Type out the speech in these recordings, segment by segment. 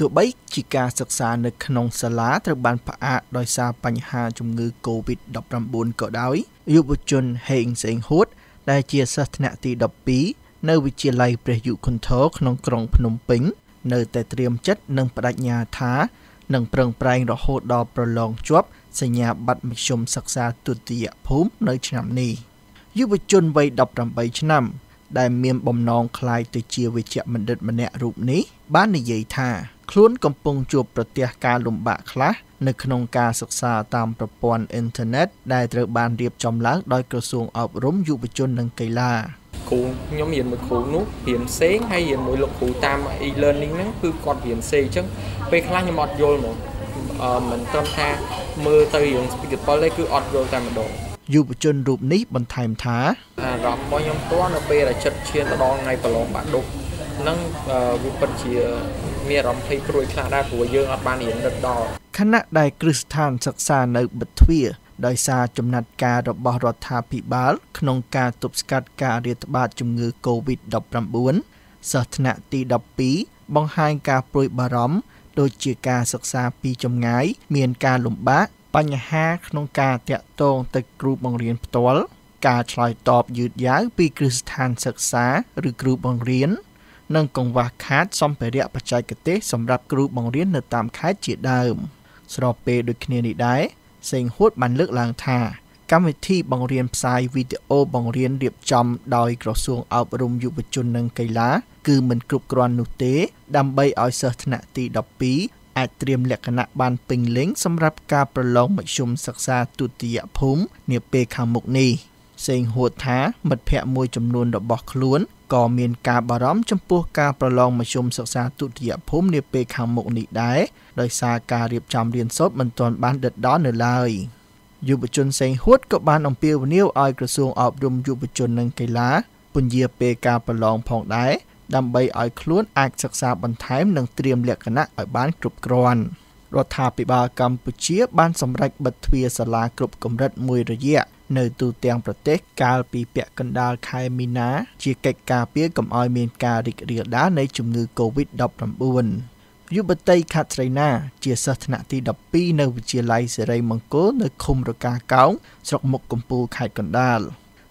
ទោះបីជាការសិក្សានៅក្នុងសាលាត្រូវបានផ្អាកដោយសារបញ្ហាជំងឺ Covid-19 ក៏ដោយយុវជនហេងសេងហួត ដែលជាសិស្សថ្នាក់ទី12នៅវិទ្យាល័យព្រះយុគន្ធរក្នុងក្រុងភ្នំពេញ នៅតែត្រៀមចិត្តនិងបដិញ្ញាថានឹងប្រឹងប្រែងរហូតដល់ប្រឡងជាប់សញ្ញាបត្រមធ្យមសិក្សាទុតិយភូមិនៅឆ្នាំនេះយុវជនវ័យ18ឆ្នាំ ដែលមានបំណងក្លាយទៅជាវិជ្ជបណ្ឌិតម្នាក់រូបនេះបាននិយាយថា ខ្លួនកំពុងជួបប្រទះការលំបាកខ្លះនៅក្នុងការសិក្សាតាមប្រព័ន្ធអ៊ីនធឺណិតដែលត្រូវបានរៀបចំឡើងដោយក្រសួងអប់រំយុវជននិងកីឡាគ្រូខ្ញុំរៀនមួយគ្រូនោះរៀនផ្សេងហើយរៀនមួយលោកគ្រូតាម e-learning ហ្នឹងគឺគាត់រៀនផ្សេងអញ្ចឹងពេលខ្លះខ្ញុំអត់យល់ហ្មងអឺមិនត្រឹមថាមើលទៅរឿង speak ទេគឺអត់យល់តែម្ដងយុវជនរូបនេះបន្ថែមថាអារម្មណ៍របស់ខ្ញុំតើនៅពេលដែលចិត្តឈានទៅដល់ថ្ងៃប្រឡងបាក់ឌុប ហ្នឹងវាពិតជាមានអារម្មណ៍ភ័យព្រួយខ្លះដែរព្រោះយើងអត់បានរៀនដិតដល់ខណៈដែលគ្រឹះស្ថានសិក្សានៅបិទទ្វារដោយសារចំណាត់ការរបស់រដ្ឋាភិបាល ក្នុងការទប់ស្កាត់ការរាតត្បាតជំងឺ Covid-19 សិស្សថ្នាក់ទី12បង្ហាញការព្រួយបារម្ភដូចជាការសិក្សាពីចម្ងាយ មានការលំបាកបញ្ហាក្នុងការតាក់ទងទៅគ្រូបង្រៀនផ្ទាល់ការឆ្លើយតបយឺតយ៉ាវពីគ្រឹះស្ថានសិក្សា ឬគ្រូបង្រៀន និងកង្វះខាតសម្ភារៈបច្ចេកទេសសម្រាប់គ្រូបង្រៀននៅតាមខេត្តជាដើម ស្របពេលដូចគ្នានេះដែរសេងហួតបានលើកឡើងថាកម្មវិធីបង្រៀនផ្សាយវីដេអូបង្រៀនរៀបចំដោយក្រសួងអប់រំយុវជននិងកីឡា គឺមិនគ្រប់គ្រាន់នោះទេ ដើម្បីឲ្យសិស្សថ្នាក់ទី12អាចត្រៀមលក្ខណៈបានពេញលេញសម្រាប់ការប្រឡងមធ្យមសិក្សាទុតិយភូមិនាពេលខាងមុខនេះ សេងហួតថាមិត្តភ័ក្តិមួយចំនួនរបស់ខ្លួនក៏មានការបារម្ភចំពោះការប្រឡងមធ្យមសិក្សាទុតិយភូមិនាពេលខាងមុខនេះដែរដោយសារការរៀបចំរៀនសូត្រមិនទាន់បានដិតដល់នៅឡើយយុវជនសេងហួតក៏បានអំពាវនាវឲ្យក្រសួងអប់រំយុវជននិងកីឡាពន្យាពេលការប្រឡងផងដែរដើម្បីឲ្យខ្លួនអាចសិក្សាបន្ថែមនិងត្រៀមលក្ខណៈឲ្យបានគ្រប់គ្រាន់រដ្ឋាភិបាលកម្ពុជាបានសម្រេចបិទទ្វារសាលាគ្រប់កម្រិតមួយរយៈ នៅទូទាំងប្រទេសកាលពីពាក់កណ្ដាលខែមីនា ជាកិច្ចការពារកុំឲ្យមានការរីករាលដាលនៃជំងឺ Covid-19 យុវតីខាត់ស្រីណា ជាសិស្សថ្នាក់ទី12នៅវិទ្យាល័យសេរីមង្គលនៅឃុំរកាកោងស្រុកមុខកំពូលខេត្តកណ្ដាល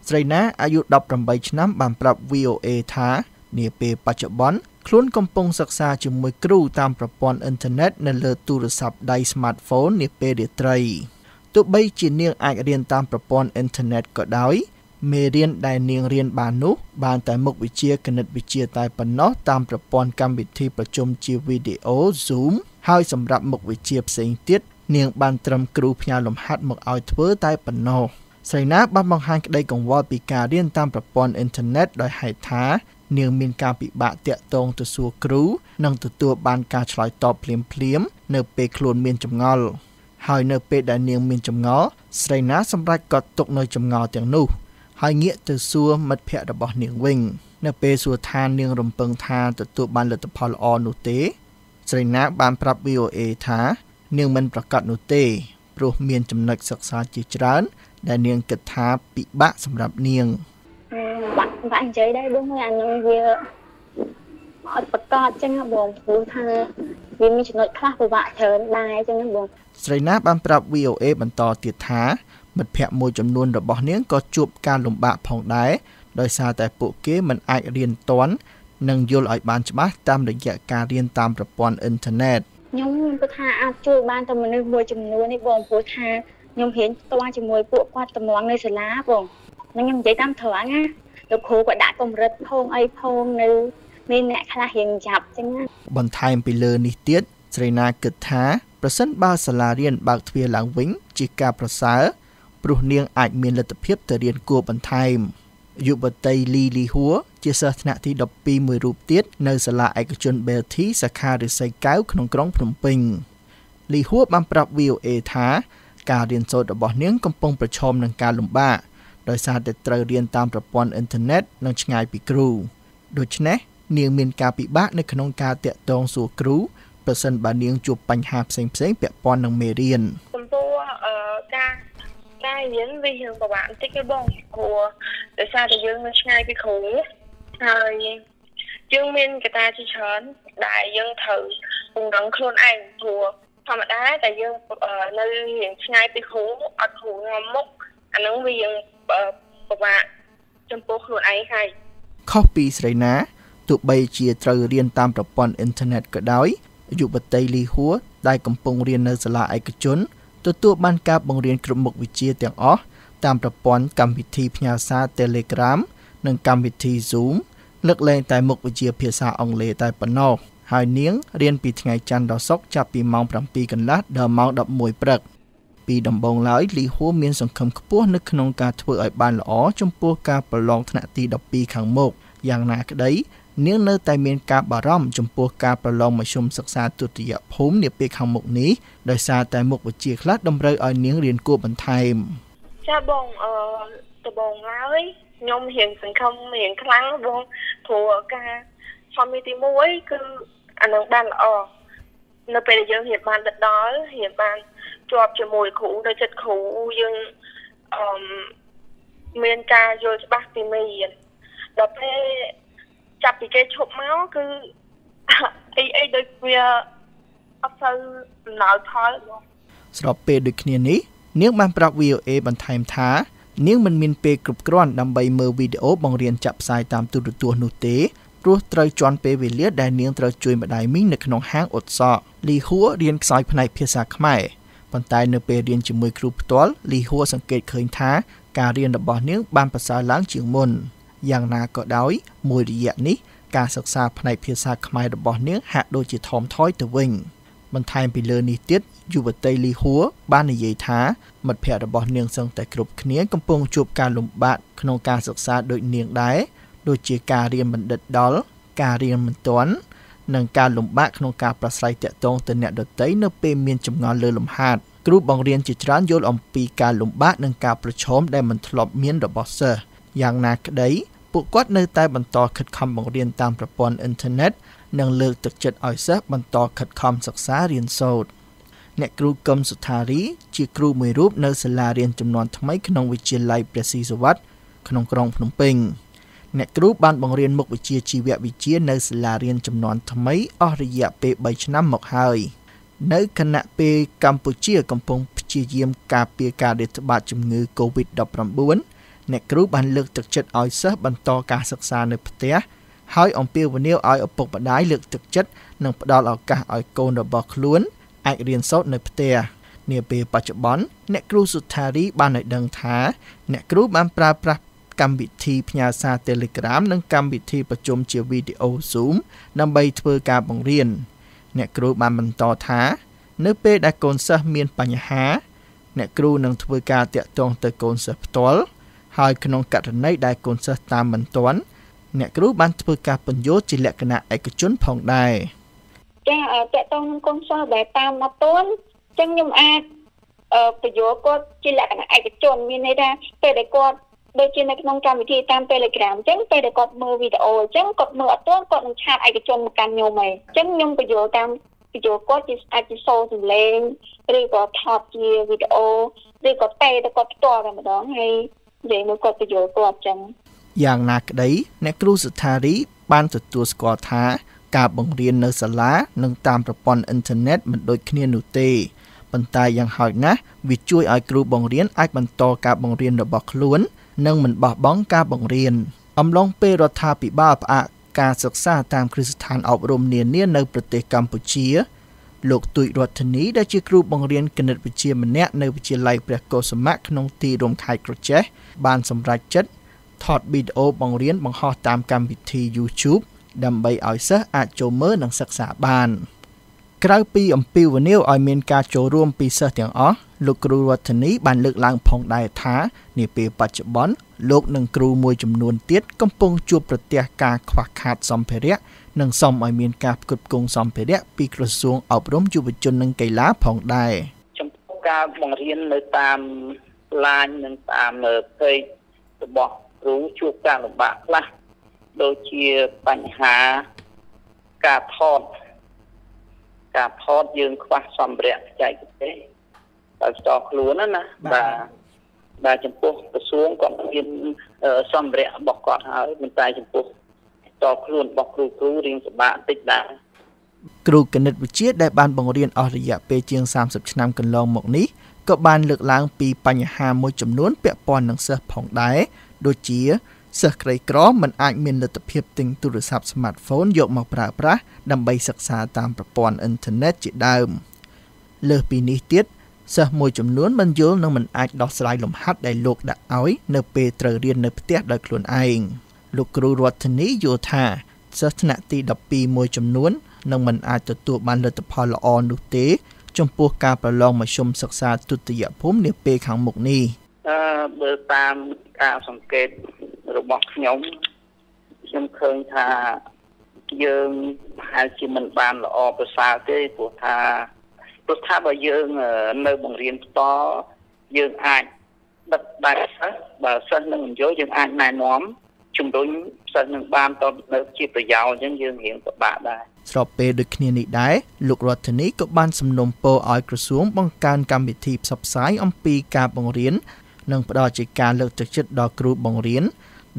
ស្រីណាអាយុ18ឆ្នាំបានប្រាប់ VOA ថានាពេលបច្ចុប្បន្នខ្លួនកំពុងសិក្សាជាមួយគ្រូតាមប្រព័ន្ធអ៊ីនធឺណិតនៅលើទូរស័ព្ទដៃ smartphone នាពេលរាត្រី ទោះបីជានាងអាចរៀនតាមប្រព័ន្ធអ៊ីនធឺណិតក៏ដោយមេរៀនដែលនាងរៀនបាននោះបានតែមុខវិជ្ជាគណិតវិទ្យាតែប៉ុណ្ណោះតាមប្រព័ន្ធកម្មវិធីប្រជុំជាវីដេអូ Zoom ហើយសម្រាប់មុខវិជ្ជាផ្សេងទៀតនាងបានត្រឹមគ្រូផ្ញើលំហាត់មកឲ្យធ្វើតែប៉ុណ្ណោះស្រីណាបានបង្ហាញក្តីកង្វល់ពីការរៀនតាមប្រព័ន្ធអ៊ីនធឺណិតដោយហេតុថានាងមានការពិបាកតាក់ទងទៅសួរគ្រូ និងទទួលបានការឆ្លើយតបភ្លាមៗនៅពេលខ្លួនមានចម្ងល់ ហើយនៅពេលដែលនាងមានចម្ងល់ស្រីណាសម្រេចកត់ទុកនៅចម្ងល់ទាំងនោះ ហើយងាកទៅសួរមិត្តភ័ក្តិរបស់នាងវិញ នៅពេលសួរថានាងរំពឹងថាទទួលបានលទ្ធផលល្អនោះទេ ស្រីណាបានប្រាប់ VOA ថានាងមិនប្រកាសនោះទេព្រោះមានចំណុចសិក្សាជាច្រើន ដែលនាងគិតថាពិបាកសម្រាប់នាងបាក់បាក់និយាយដែរបងអានឹងវាអត់ប្រកាសចឹងបងព្រោះថាវាមានចំណុចខ្លះពិបាកច្រើនដែរចឹងបង ស្រីណាបានប្រាប់ VOA បន្តទៀតថាមិត្តភ័ក្តិមួយចំនួនរបស់នាងក៏ជួបការលំបាកផងដែរដោយសារតែពួកគេមិនអាចរៀនទាន់និងយល់ឲ្យបានច្បាស់តាមរយៈការរៀនតាមប្រព័ន្ធអ៊ីនធឺណិតខ្ញុំគិតថាអាចជួយបានតែមនុស្សមួយចំនួននេះបងព្រោះថាខ្ញុំរៀនផ្ទាល់ជាមួយពួកគាត់តម្លងនៅសាលាបងខ្ញុំនិយាយតាមត្រង់ណាលោកគ្រូក៏ដាក់កម្រិតផងអីផងនៅមានអ្នកខ្លះរៀងចាប់ចឹងណាបន្ថែមពីលើនេះទៀតស្រីណាគិតថា ប្រសិនបើសាលារៀនបើកទ្វារឡើងវិញជាការប្រសើរព្រោះនាងអាចមានលទ្ធភាពទៅរៀនគួរបន្ថែមយុវតីលីលីហួរជាសិស្សថ្នាក់ទី12មួយរូបទៀតនៅសាលាឯកជន Belty សាខារិស័យកៅក្នុងក្រុងភ្នំពេញលីហួរបានប្រាប់ VOA ថាការរៀនសូត្ររបស់នាងកំពុងប្រឈមនឹងការលំបាកដោយសារតែត្រូវរៀនតាមប្រព័ន្ធអ៊ីនធឺណិតនិងឆ្ងាយពីគ្រូដូច្នេះនាងមានការពិបាកនៅក្នុងការតាក់ទងសួរគ្រូ ប្រសិនបើនាងជួបបញ្ហាផ្សេងផ្សេងពាក់ព័ន្ធនឹងមេរៀនចំពោះការការរៀនវាយើងពិបាកបន្តិចទេបងព្រោះដោយសារតែយើងនៅឆ្ងាយពីគ្រូហើយយើងមានកត្តាជាច្រើនដែលយើងត្រូវពង្រឹងខ្លួនឯងព្រោះធម្មតាតែយើងនៅរៀងឆ្ងាយពីគ្រូអត់គ្រូនាំមុខអានឹងវាយើងពិបាកចំពោះខ្លួនឯងហើយខុសពីស្រីណាទោះបីជាត្រូវរៀនតាមប្រព័ន្ធអ៊ីនធឺណិតក៏ដោយ យុវតីលីហួរដែលកំពុងរៀននៅសាលាឯកជនទទួលបានការបង្រៀនគ្រប់មុខវិជ្ជាទាំងអស់តាមប្រព័ន្ធកម្មវិធីផ្ញើសារ Telegram និងកម្មវិធី Zoom លើកលែងតែមុខវិជ្ជាភាសាអង់គ្លេសតែប៉ុណ្ណោះហើយនាងរៀនពីថ្ងៃច័ន្ទដល់សុក្រចាប់ពីម៉ោង7កន្លះដល់ម៉ោង11ព្រឹកពីដំបូងឡើយលីហួរមានសង្ឃឹមខ្ពស់នៅក្នុងការធ្វើឲ្យបានល្អចំពោះការប្រឡងថ្នាក់ទី12ខាងមុខយ៉ាងណាក្តី នាងនៅតែមានការបារម្ភចំពោះការប្រឡងមធ្យមសិក្សាទុតិយភូមិនាពេលខាងមុខនេះដោយសារតែមុខវិជ្ជាខ្លះតម្រូវឲ្យនាងរៀនគួរបន្ថែមចាបងអឺដំបងឡើយខ្ញុំរៀនសង្ឃឹមរៀនខ្លាំងបងព្រោះការសំមីទី1គឺអានឹងបានល្អនៅពេលដែលយើងរៀនបានដដល់រៀនបានជាប់ជាមួយគ្រូនៅចិត្តគ្រូយើងអឺមានការយល់ច្បាស់ពីមេរៀនដល់ពេល ចាប់ពីគេឈប់មកគឺអីអីដូចវាអត់សូវដំណើរផលបងស្របពេលដូចគ្នានេះនាងបានប្រាប់ VOA បន្ថែមថានាងមិនមានពេលគ្រប់គ្រាន់ដើម្បីមើលវីដេអូបង្រៀនចាក់ផ្សាយតាមទូរទស្សន៍នោះទេព្រោះត្រូវជន់ពេលវេលាដែលនាងត្រូវជួយម្ដាយមីងនៅក្នុងហាងអ៊ុតសក់លីហួររៀនខ្សោយផ្នែកភាសាខ្មែរប៉ុន្តែនៅពេលរៀនជាមួយគ្រូផ្ទាល់លីហួរសង្កេតឃើញថាការរៀនរបស់នាងបានប្រសើរឡើងជាងមុន យ៉ាងណាក៏ដោយ មួយរយៈនេះការសិក្សាផ្នែកភាសាខ្មែររបស់នាងហាក់ដូចជាថមថយទៅវិញបន្ថែមពីលើនេះទៀតយុវតីលីហួរបាននិយាយថាមិត្តភ័ក្តិរបស់នាងសឹងតែគ្រប់គ្នាកំពុងជួបការលំបាកក្នុងការសិក្សាដូចនាងដែរដូចជាការរៀនបណ្ឌិតដល់ការរៀនមិនទាន់និងការលំបាកក្នុងការប្រស្រ័យទាក់ទងទៅអ្នកដទៃនៅពេលមានចម្ងល់លើលំហាត់គ្រូបង្រៀនជាច្រើនយល់អំពីការលំបាកនិងការប្រឈមដែលមិនធ្លាប់មានរបស់សិស្សយ៉ាងណាក្តី ពួកគាត់នៅតែបន្តខិតខំបង្រៀនតាមប្រព័ន្ធអ៊ីនធឺណិតនិងលើកទឹកចិត្តឲ្យសិស្សបន្តខិតខំសិក្សារៀនសូត្រអ្នកគ្រូកឹមសុថារី ជាគ្រូមួយរូបនៅសាលារៀនចំនួនថ្មីក្នុងវិទ្យាល័យព្រះស៊ីសវត្តក្នុងក្រុងភ្នំពេញអ្នកគ្រូបានបង្រៀនមុខវិជ្ជាជីវវិទ្យានៅសាលារៀនចំនួនថ្មីអស់រយៈពេល3ឆ្នាំមកហើយនៅគណៈពេលកម្ពុជាកំពុងព្យាយាមការពារការរាតត្បាតជំងឺ Covid-19 អ្នកគ្រូបានលើកទឹកចិត្តឲ្យសិស្សបន្តការសិក្សានៅផ្ទះហើយអំពាវនាវឲ្យឪពុកម្ដាយលើកទឹកចិត្តនិងផ្ដល់ឱកាសឲ្យកូនរបស់ខ្លួនអាចរៀនសូត្រនៅផ្ទះនាពេលបច្ចុប្បន្នអ្នកគ្រូសុថារីបានឲ្យដឹងថា អ្នកគ្រូបានប្រើប្រាស់កម្មវិធីផ្ញើសារ Telegram និងកម្មវិធីប្រជុំជាវីដេអូ Zoom ដើម្បីធ្វើការបង្រៀនអ្នកគ្រូបានបន្តថា នៅពេលដែលកូនសិស្សមានបញ្ហា អ្នកគ្រូនឹងធ្វើការតាក់ទងទៅកូនសិស្សផ្ទាល់ ហើយក្នុងករណីដែលកូនសិស្សតាមមិនទាន់អ្នកគ្រូបានធ្វើការបញ្យល់ជាលក្ខណៈឯកជនផងដែរចាតកតងនឹងកូនសិស្សដែលតាមមកទាន់ចឹងខ្ញុំអាចបញ្យល់គាត់ជាលក្ខណៈឯកជនមានន័យថាពេលដែលគាត់ដូចជានៅក្នុងកម្មវិធីតាម Telegram អញ្ចឹងពេលដែលគាត់មើលវីដេអូអញ្ចឹងគាត់មើលអត់ទាន់គាត់នឹងឆាតឯកជនមកកាន់ខ្ញុំហើយអញ្ចឹងខ្ញុំបញ្យល់តាមបញ្យល់គាត់ជាអាចជាសូរសំឡេងឬក៏ថតជាវីដេអូឬក៏តែទៅគាត់ផ្ទាល់តែម្ដងហើយ និយាយមកគាត់បញ្យល់គាត់អញ្ចឹងយ៉ាងណាក្តីអ្នកគ្រូសុថារី បានទទួលស្គាល់ថា ការបង្រៀននៅសាលា និងតាមប្រព័ន្ធអ៊ីនធឺណិតមិនដូចគ្នានោះទេប៉ុន្តែយ៉ាងហោចណាស់វាជួយឲ្យគ្រូបង្រៀនអាចបន្តការបង្រៀនរបស់ខ្លួន និងមិនបោះបង់ការបង្រៀនអំឡុងពេលរដ្ឋាភិបាលផ្អាកការសិក្សាតាមគ្រឹះស្ថានអប់រំនានានៅប្រទេសកម្ពុជា លោកទូចរដ្ឋនីដែលជាគ្រូបង្រៀនគណិតវិទ្យាម្នាក់នៅវិទ្យាល័យព្រះកុសុមៈក្នុងទីរួមខេត្តក្រចេះបានសម្រេចចិត្តថតវីដេអូបង្រៀនបង្ហោះតាមកម្មវិធី YouTube ដើម្បីឲ្យសិស្សអាចចូលមើលនិងសិក្សាបាន។ក្រៅពីអំពាវនាវឲ្យមានការចូលរួមពីសិស្សទាំងអស់លោកគ្រូវឌ្ឍនីបានលើកឡើងផងដែរថានាពេលបច្ចុប្បន្នលោកនិងគ្រូមួយចំនួនទៀតកំពុងជួបប្រទះការខ្វះខាតសម្ភារៈ និងសូមឲ្យមានការផ្គត់ផ្គង់សម្ភារៈពីក្រសួងអប់រំយុវជននិងកីឡាផងដែរចំពោះការបង្រៀននៅតាមឡាញនិងតាមពេករបស់គ្រូជួបការលំបាកខ្លះដូចជាបញ្ហាការថតការថតយើងខ្វះសម្ភារៈបច្ចេកទេសដោយផ្ទាល់ខ្លួនណាណាបាទបាទចំពោះក្រសួងគាត់មានសម្ភារៈរបស់គាត់ហើយមិនតែចំពោះ តខ្លួនរបស់គ្រូគ្រូរៀងពិបាកបន្តិចដែរគ្រូគណិតវិទ្យាដែលបានបង្រៀនអស់រយៈពេលជាង30ឆ្នាំកន្លងមកនេះក៏បានលើកឡើងពីបញ្ហាមួយចំនួនពាក់ព័ន្ធនឹងសិស្សផងដែរដូចជាសិស្សក្រីក្រមិនអាចមានលទ្ធភាពទិញទូរស័ព្ទ smartphone យកមកប្រើប្រាស់ដើម្បីសិក្សាតាមប្រព័ន្ធអ៊ីនធឺណិតជាដើមលើសពីនេះទៀតសិស្សមួយចំនួនមិនយល់និងមិនអាចដោះស្រាយលំហាត់ដែលលោកដាក់ឲ្យនៅពេលត្រូវរៀននៅផ្ទះដោយខ្លួនឯង លោកគ្រូរដ្ឋនីយល់ថាសិស្សថ្នាក់ទី12មួយចំនួននឹងមិនអាចទទួលបានលទ្ធផលល្អនោះទេ ចំពោះការប្រឡងមធ្យមសិក្សាទុតិយភូមិនាពេលខាងមុខនេះអឺបើតាមការសង្កេតរបស់ខ្ញុំខ្ញុំឃើញថាយើងប្រហែលជាមិនបានល្អប្រសើរទេព្រោះថាព្រោះថាបើយើងនៅបង្រៀនផ្ទាល់យើងអាចដឹកដាច់សិស្សបើសិស្សនឹងមិនយល់យើងអាចណែនាំ ជំរុញសិស្សនឹងបានតនៅជាប្រយោជន៍អញ្ចឹងយើងរៀងពិបាកដែរស្របពេលដូចគ្នានេះដែរលោករដ្ឋនីក៏បានសំណូមពរឲ្យក្រសួងបង្កើនកម្មវិធីផ្សព្វផ្សាយអំពីការបង្រៀននិងផ្ដល់ជាការលើកទឹកចិត្តដល់គ្រូបង្រៀន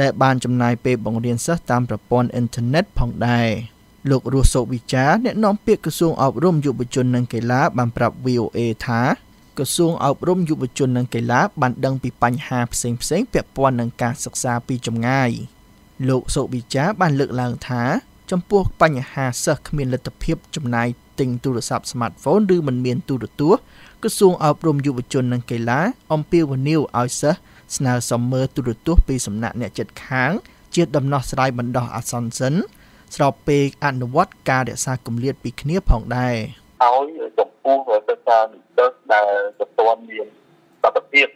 ដែលបានចំណាយពេលបង្រៀនសិស្សតាមប្រព័ន្ធអ៊ីនធឺណិតផងដែរលោករស់សុវិចាអ្នកនាំពាក្យក្រសួងអប់រំយុវជននិងកីឡាបានប្រាប់ VOA ថា ក្រសួងអប់រំយុវជននិងកីឡាបានដឹងពីបញ្ហាផ្សេងផ្សេងពាក់ព័ន្ធនឹងការសិក្សាពីចម្ងាយលោកសុវិចាបានលើកឡើងថា ចំពោះបញ្ហាសិស្សគ្មានលទ្ធភាពចំណាយទិញទូរស័ព្ទ smartphone ឬមិនមានទូរទស្សន៍ក្រសួងអប់រំយុវជននិងកីឡាអំពាវនាវឲ្យសិស្សស្នើសុំមើលទូរទស្សន៍ពីសំណាក់អ្នកជិតខាង ជាដំណោះស្រាយបណ្ដោះអាសន្នសិនស្របពេលអនុវត្តការរក្សាគម្លាតពីគ្នាផងដែរឲ្យចំ ពោះសិក្សានិស្សិតដែលទទួលមានសកម្មភាព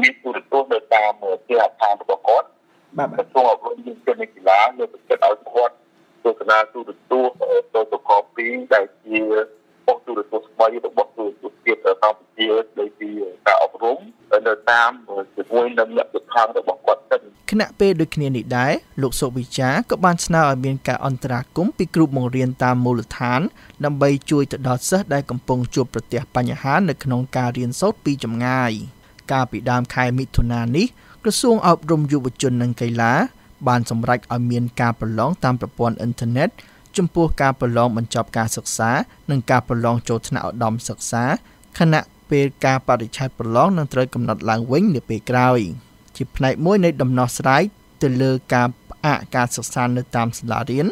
មានទូរទស្សន៍នៅតាមជាអាខាងរបស់គាត់បាទក្រសួងអប់រំយុវជននិងកីឡាលើកទឹកចិត្តឲ្យគាត់ទស្សនាទូរទស្សន៍ទៅទៅកពីដែលជាប៉ុស្តិ៍ទូរទស្សន៍ថ្មីរបស់ទូរទស្សន៍ជាតិកម្ពុជាស្ដីពីការអប់រំនៅតាមជាមួយនឹងលក្ខខណ្ឌរបស់ គាត់ទៅគណៈពេលដូចគ្នានេះដែរលោកសុវិចាក៏បានស្នើឲ្យមានការអន្តរាគមន៍ពីគ្រូបង្រៀនតាមមូលដ្ឋាន ដើម្បីជួយទៅដល់សិស្សដែលកំពុងជួបប្រទះបញ្ហានៅក្នុងការរៀនសូត្រពីចម្ងាយកាលពីដើមខែមិថុនានេះក្រសួងអប់រំយុវជននិងកីឡា បានសម្រេចឲ្យមានការប្រឡងតាមប្រព័ន្ធអ៊ីនធឺណិតចំពោះការប្រឡងបញ្ចប់ការសិក្សានិងការប្រឡងចូលថ្នាក់ឧត្តមសិក្សាខណៈពេលការបរិច្ឆេទប្រឡងនឹងត្រូវកំណត់ឡើងវិញនាពេលក្រោយ ជាផ្នែកមួយនៃដំណោះស្រាយទៅលើការផ្អាកការសិក្សានៅតាមសាលារៀន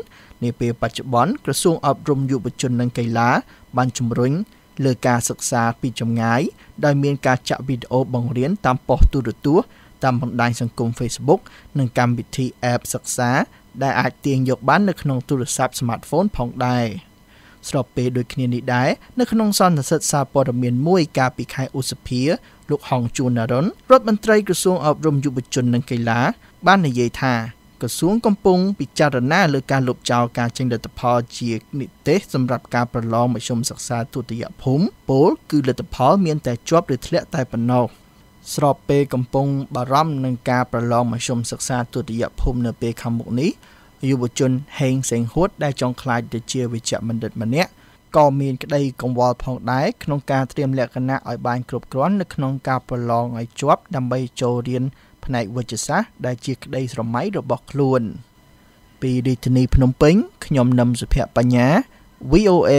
នាពេលបច្ចុប្បន្នក្រសួងអប់រំយុវជននិងកីឡា បានជំរុញលើការសិក្សាពីចម្ងាយដោយមានការចាក់វីដេអូបង្រៀនតាមប៉ុស្តិ៍ទូរទស្សន៍តាមបណ្ដាញសង្គម Facebook និងកម្មវិធី App សិក្សា ដែលអាចទាញយកបាននៅក្នុងទូរស័ព្ទ smartphone ផងដែរ ស្របពេលដូចគ្នានេះដែរនៅក្នុងសន្និសីទសារព័ត៌មានមួយកាលពីខែឧសភាលោកហងជួនណារុនរដ្ឋមន្ត្រីក្រសួងអប់រំយុវជននិងកីឡា បាននិយាយថាក្រសួងកំពុងពិចារណាលើការលុបចោលការចេញលទ្ធផលជានិទេសសម្រាប់ការប្រឡងមធ្យមសិក្សាទុតិយភូមិពលគឺលទ្ធផលមានតែជាប់ឬធ្លាក់តែប៉ុណ្ណោះស្របពេលកំពុងបារម្ភនឹងការប្រឡងមធ្យមសិក្សាទុតិយភូមិនៅពេលខាងមុខនេះ យុវជនហេងសេងហួតដែលចង់ក្លាយទៅជាវិជ្ជបណ្ឌិតម្នាក់ក៏មានក្តីកង្វល់ផងដែរក្នុងការត្រៀមលក្ខណៈឲ្យបានគ្រប់គ្រាន់នៅក្នុងការប្រឡងឲ្យជាប់ដើម្បីចូលរៀនផ្នែកវិទ្យាសាស្ត្រដែលជាក្តីស្រមៃរបស់ខ្លួន ពីរាជធានីភ្នំពេញខ្ញុំនឹមសុភ័ក្របញ្ញា VOA